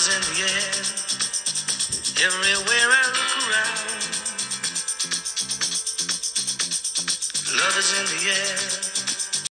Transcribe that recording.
is in the air. Everywhere I look around. Love is in the air.